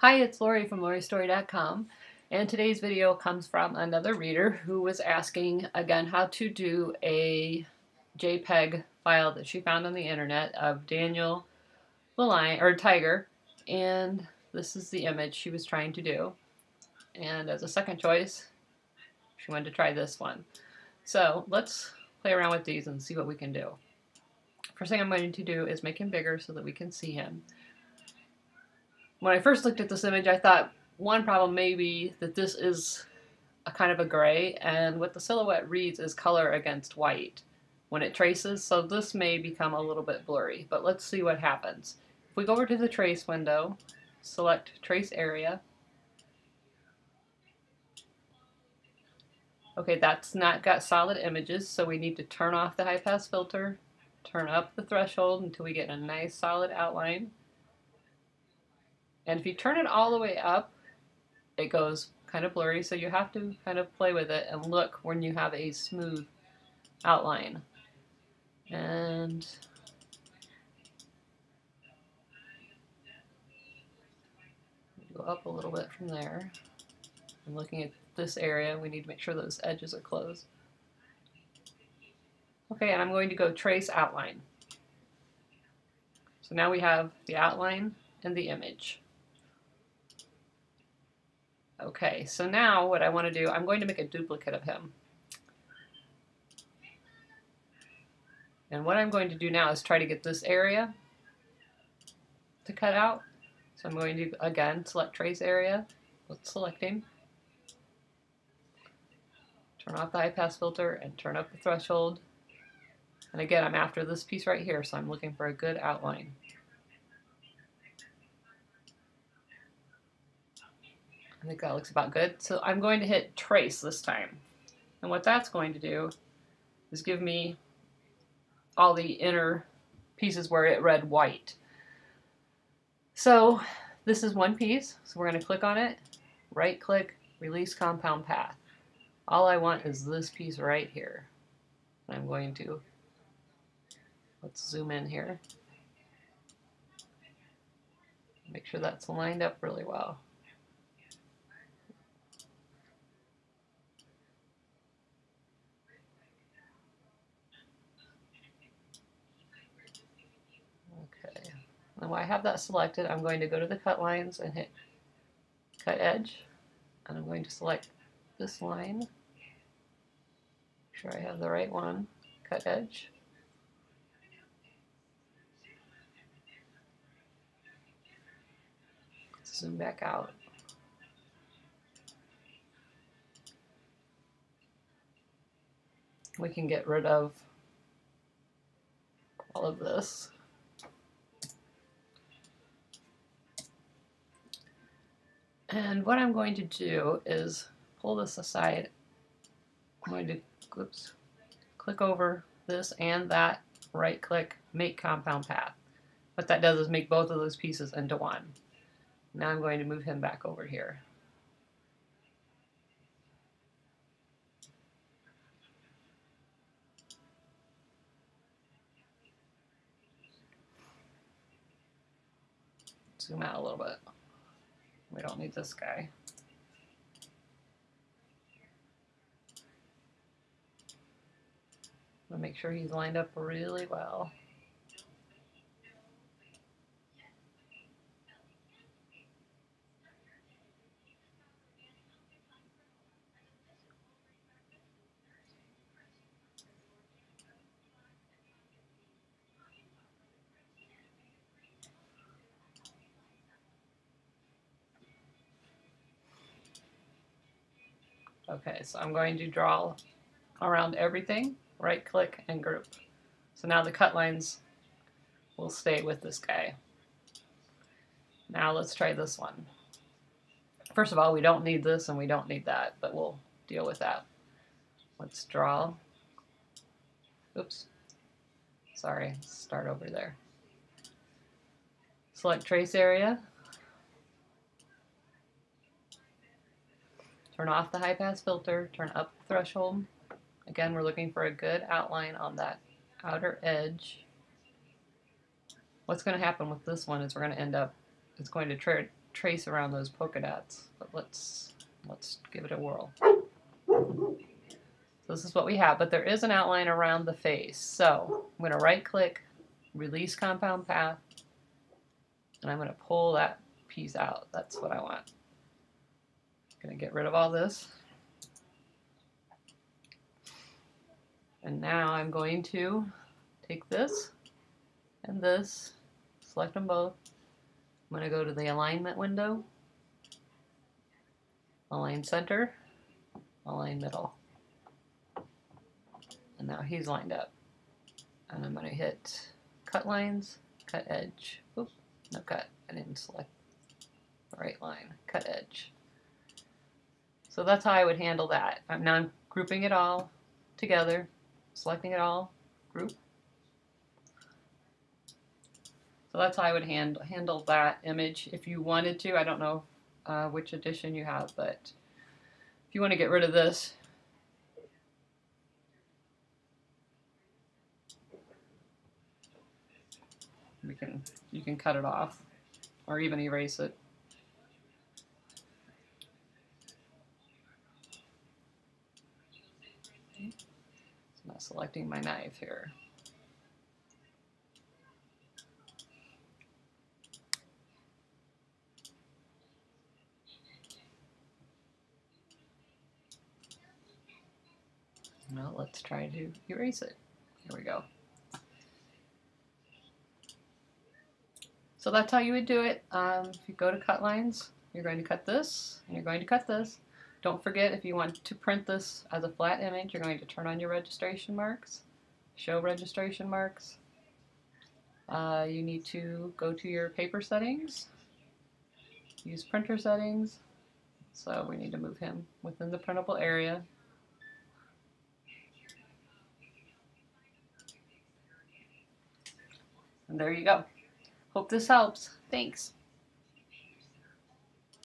Hi, it's Lorrie from LoriStory.com and today's video comes from another reader who was asking again how to do a JPEG file that she found on the internet of Daniel the lion or tiger and this is the image she was trying to do and as a second choice she wanted to try this one. So let's play around with these and see what we can do. First thing I'm going to do is make him bigger so that we can see him when I first looked at this image, I thought one problem may be that this is a kind of a gray, and what the silhouette reads is color against white when it traces, so this may become a little bit blurry, but let's see what happens. If we go over to the trace window, select trace area, Okay, that's not got solid images, so we need to turn off the high pass filter, turn up the threshold until we get a nice solid outline. And if you turn it all the way up, it goes kind of blurry, so you have to kind of play with it and look when you have a smooth outline. And go up a little bit from there. I'm looking at this area, we need to make sure those edges are closed. Okay, and I'm going to go trace outline. So now we have the outline and the image. Okay, so now what I want to do, I'm going to make a duplicate of him. And what I'm going to do now is try to get this area to cut out. So I'm going to, again, select trace area. Let's select him. Turn off the high pass filter and turn up the threshold. And again, I'm after this piece right here, so I'm looking for a good outline. I think that looks about good. So I'm going to hit trace this time. And what that's going to do is give me all the inner pieces where it read white. So this is one piece. So we're going to click on it, right click, release compound path. All I want is this piece right here. I'm going to, let's zoom in here. Make sure that's lined up really well. And I have that selected, I'm going to go to the cut lines and hit cut edge. And I'm going to select this line. Make sure I have the right one. Cut edge. Zoom back out. We can get rid of all of this. And what I'm going to do is pull this aside. I'm going to oops, click over this and that, right click, make compound path. What that does is make both of those pieces into one. Now I'm going to move him back over here. Zoom out a little bit. We don't need this guy. i make sure he's lined up really well. Okay, so I'm going to draw around everything, right click and group. So now the cut lines will stay with this guy. Now let's try this one. First of all, we don't need this and we don't need that, but we'll deal with that. Let's draw. Oops. Sorry, start over there. Select trace area, Turn off the high pass filter, turn up the threshold. Again, we're looking for a good outline on that outer edge. What's going to happen with this one is we're going to end up, it's going to tra trace around those polka dots. But let's let's give it a whirl. So this is what we have, but there is an outline around the face. So I'm going to right click, release compound path, and I'm going to pull that piece out. That's what I want. I'm going to get rid of all this. And now I'm going to take this and this, select them both. I'm going to go to the alignment window, align center, align middle. And now he's lined up. And I'm going to hit cut lines, cut edge. Oop, no cut. I didn't select the right line. Cut edge. So that's how I would handle that. Now I'm grouping it all together, selecting it all, group. So that's how I would hand, handle that image if you wanted to. I don't know uh, which edition you have, but if you want to get rid of this, we can you can cut it off or even erase it. Now selecting my knife here. Now let's try to erase it. Here we go. So that's how you would do it. Um, if you go to cut lines, you're going to cut this, and you're going to cut this. Don't forget, if you want to print this as a flat image, you're going to turn on your registration marks, show registration marks. Uh, you need to go to your paper settings, use printer settings. So we need to move him within the printable area. And there you go. Hope this helps. Thanks.